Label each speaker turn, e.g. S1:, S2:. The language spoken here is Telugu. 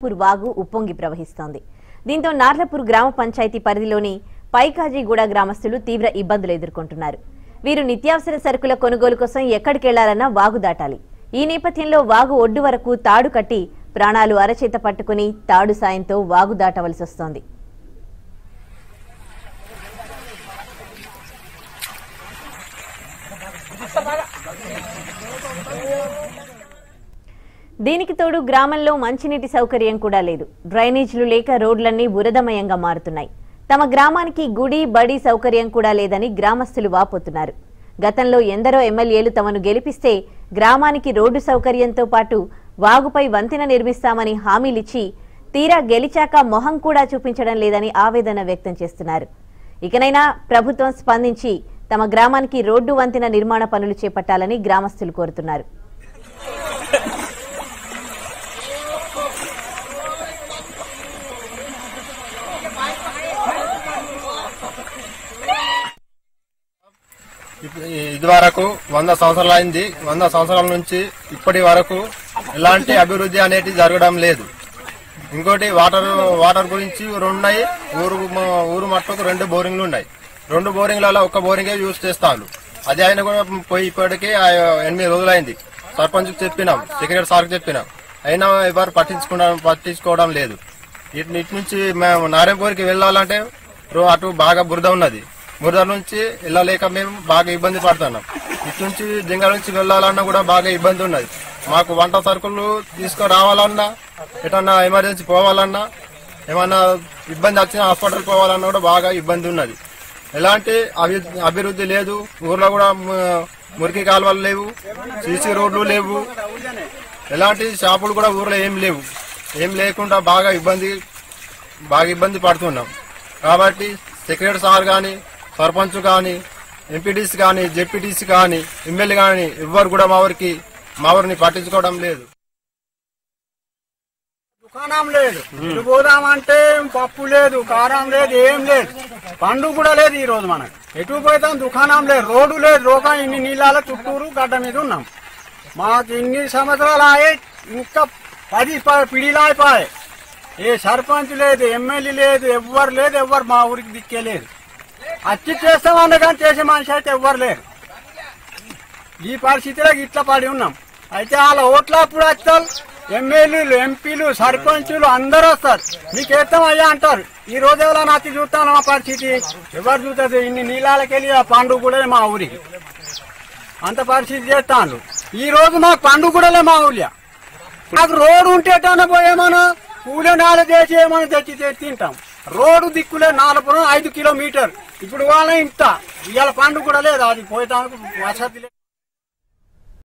S1: నార్లపూర్ వాగు ఉప్పొంగి ప్రవహిస్తోంది. దీంతో నార్లపూర్ గ్రామ పంచాయతీ పరిధిలోని పైకాజీగూడ గ్రామస్తులు తీవ్ర ఇబ్బందులు ఎదుర్కొంటున్నారు. వీరు నిత్యావసర సరుకుల కొనుగోలు కోసం ఎక్కడికెళ్ళాలన్నా వాగు దాటాలి. ఈ నేపథ్యంలో వాగు ఒడ్డు వరకు తాడు కట్టి ప్రాణాలు అరచేత పట్టుకుని తాడు సాయంతో వాగు దాటవలసి వస్తోంది. దీనికి తోడు గ్రామంలో మంచినీటి సౌకర్యం కూడా లేదు. డ్రైనేజీలు లేక రోడ్లన్నీ బురదమయంగా మారుతున్నాయి. తమ గ్రామానికి గుడి బడి సౌకర్యం కూడా లేదని గ్రామస్తులు వాపోతున్నారు. గతంలో ఎందరో ఎమ్మెల్యేలు తమను గెలిపిస్తే గ్రామానికి రోడ్డు సౌకర్యంతో పాటు వాగుపై వంతెన నిర్మిస్తామని హామీలిచ్చి తీరా గెలిచాక మొహం కూడా చూపించడం లేదని ఆవేదన వ్యక్తం చేస్తున్నారు. ఇకనైనా ప్రభుత్వం స్పందించి తమ గ్రామానికి రోడ్డు వంతెన నిర్మాణ పనులు చేపట్టాలని గ్రామస్తులు కోరుతున్నారు.
S2: ఇది వరకు వంద సంవత్సరాలు అయింది. వంద సంవత్సరాల నుంచి ఇప్పటి వరకు ఎలాంటి అభివృద్ధి అనేది జరగడం లేదు. ఇంకోటి వాటర్ వాటర్ గురించి రెండు ఉన్నాయి ఊరు ఊరు మట్టుకు రెండు బోరింగ్లు ఉన్నాయి. రెండు బోరింగ్లలో ఒక బోరింగే యూజ్ చేస్తాను అది ఆయన కూడా పోయి ఇప్పటికీ ఆ ఎనిమిది రోజులైంది. సర్పంచ్ చెప్పినాం సెక్రటరీ సార్కి చెప్పినాం. అయినా ఎవరు పట్టించుకోవడం పట్టించుకోవడం లేదు. ఇటు ఇటు నుంచి మేము నారాయణపూర్కి వెళ్ళాలంటే అటు బాగా బురద ఉన్నది. బురద నుంచి వెళ్ళలేక మేము బాగా ఇబ్బంది పడుతున్నాం. ఇటు నుంచి జింగ నుంచి వెళ్ళాలన్నా కూడా బాగా ఇబ్బంది ఉన్నది. మాకు వంట సరుకులు తీసుకురావాలన్నా ఎటన్నా ఎమర్జెన్సీ పోవాలన్నా ఏమన్నా ఇబ్బంది వచ్చిన హాస్పిటల్ పోవాలన్నా కూడా బాగా ఇబ్బంది ఉన్నది. ఎలాంటి అభివృద్ధి లేదు. ఊర్లో కూడా మురికి కాలువలు లేవు సీసీ రోడ్లు లేవు. ఎలాంటి షాపులు కూడా ఊర్లో ఏం లేవు. ఏం లేకుండా బాగా ఇబ్బంది బాగా ఇబ్బంది పడుతున్నాం. కాబట్టి సెక్రటరీ సార్ కానీ సర్పంచ్ కానీ ఎంపీటీసీ కానీ జెడ్పీటీసీ కానీ ఎమ్మెల్యే కానీ ఎవ్వరు కూడా మా వారికి మా ఊరిని పట్టించుకోవడం లేదు.
S3: దుకాణం లేదు. ఇటు పోదామంటే పప్పు లేదు కారం లేదు ఏం లేదు. పండు కూడా లేదు ఈ రోజు మనకు. ఎటు పోతాం దుకాణం లేదు రోడ్డు లేదు రోగా ఇన్ని నీళ్ళ చుట్టూరు గడ్డ మీద ఉన్నాం. మాకు ఇన్ని సంవత్సరాలు ఆయే ఇంకా పది ప- పిడిలు అయిపోయాయి. ఏ సర్పంచ్ లేదు ఎమ్మెల్యే లేదు ఎవ్వరు లేదు ఎవ్వరు మా ఊరికి దిక్కే లేదు. అచ్చి చేస్తామన్న కానీ చేసే మనిషి అయితే ఎవ్వరు లేరు. ఈ పరిస్థితిలో ఇట్లా పడి ఉన్నాం. అయితే వాళ్ళ ఓట్లప్పుడు వస్తారు. ఎమ్మెల్యేలు ఎంపీలు సర్పంచులు అందరూ వస్తారు. మీకు ఏతం అయ్యా అంటారు. ఈ రోజు ఎవరో నాకు చూస్తాను మా పరిస్థితి? ఎవరు చూస్తుంది ఇన్ని నీళ్ళకెళ్ళి ఆ పండుగ కూడా మా ఊరికి అంత పరిస్థితి చేస్తాను ఈ రోజు మాకు పండుగ కూడా మా ఊళ్ళ నాకు రోడ్డు ఉంటే ఎటన్నా పోయేమను కూలే చేసి ఏమైనా తెచ్చి తెచ్చి తింటాం. రోడ్డు దిక్కులే నాలుగు ఐదు కిలోమీటర్ ఇప్పుడు వాళ్ళ ఇంత. ఇవాళ పండుగ కూడా లేదు అది పోయటానికి వసతి లేదు.